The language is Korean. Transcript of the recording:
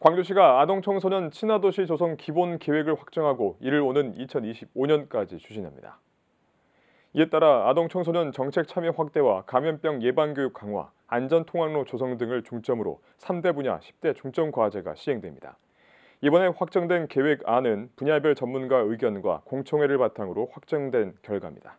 광주시가 아동 청소년 친화도시 조성 기본 계획을 확정하고 이를 오는 2025년까지 추진합니다. 이에 따라 아동 청소년 정책 참여 확대와 감염병 예방 교육 강화, 안전 통학로 조성 등을 중점으로 3대 분야 10대 중점 과제가 시행됩니다. 이번에 확정된 계획안은 분야별 전문가 의견과 공청회를 바탕으로 확정된 결과입니다.